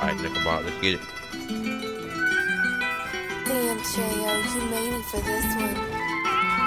Alright, Nickelbot, let's get it. Damn, J.O., you made me for this one.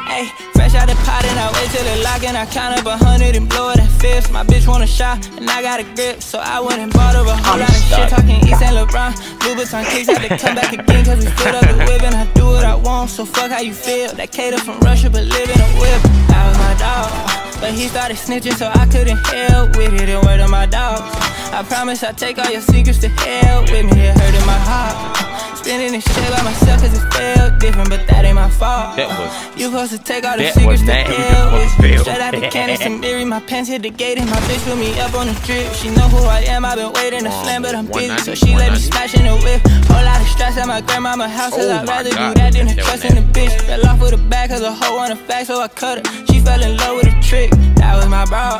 Hey, fresh out the pot and I wait till it lock and I count up a hundred and blow it at fifth. My bitch want a shot and I got a grip, so I went and bought her a whole lot of shit. Talking East and LeBron, Louboutin kicks had to come back again cause we filled up the whip and I do what I want. So fuck how you feel. That cater from Russia but live in a whip. That was my dog, but he started snitching so I couldn't help with it. And word of my dogs. I promise I'll take all your secrets to hell with me. It hurting my heart. Spinning this shit by myself cause it felt different, but that ain't my fault. That was You supposed to take all the That secrets was to that hell with. Straight out the cannon, some Mary, my pants hit the gate and my bitch put me up on the drip. She know who I am, I've been waiting to slam, but I'm busy, so she let me smash in the whip. Whole lot of stress at my grandmama house, cause Oh I'd rather God, do that than trust in the bitch. Fell off with a bag cause a hoe on a fact, so I cut her. She fell in love with a trick, that was my bra.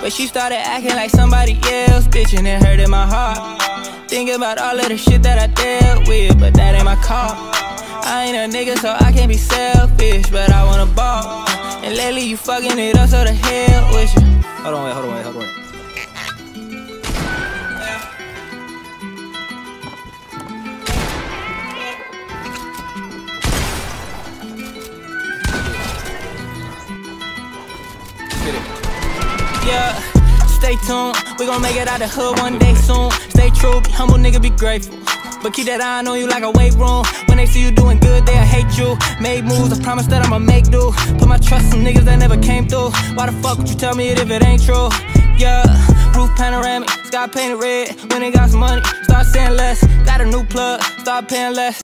But she started acting like somebody else, bitch, and it hurted my heart. Thinking about all of the shit that I dealt with, but that ain't my call. I ain't a nigga, so I can't be selfish, but I wanna ball. And lately you fucking it up, so the hell with you. Hold on, wait, hold on, wait, hold on, wait. Yeah, stay tuned. We gon' make it out the hood one day soon. Stay true, be humble, nigga, be grateful. But keep that eye on you like a weight room. When they see you doing good, they'll hate you. Made moves, I promise that I'ma make do. Put my trust in niggas that never came through. Why the fuck would you tell me it if it ain't true? Yeah, roof panoramic, sky painted red. When they got some money, start saying less. Got a new plug, start paying less.